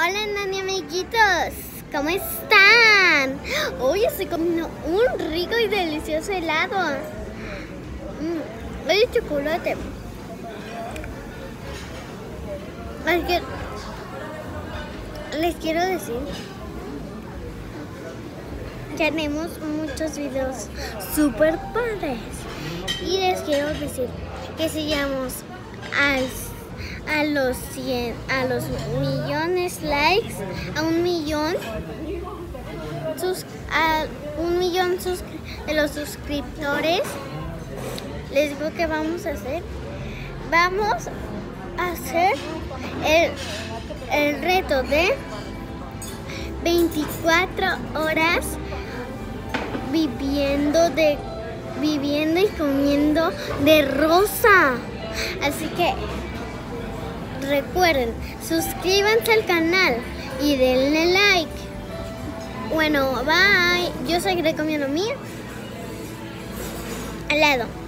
Hola Nani amiguitos, ¿cómo están? Hoy estoy comiendo un rico y delicioso helado. Mm, es de chocolate. Así que les quiero decir tenemos muchos videos super padres y les quiero decir que sigamos al a los 100, a los millones likes, a un millón, sus, a un millón de los suscriptores, les digo que vamos a hacer, vamos a hacer el, el reto de 24 horas viviendo de viviendo y comiendo de rosa. Así que recuerden, suscríbanse al canal y denle like. Bueno, bye. Yo seguiré comiendo mi helado. Bye.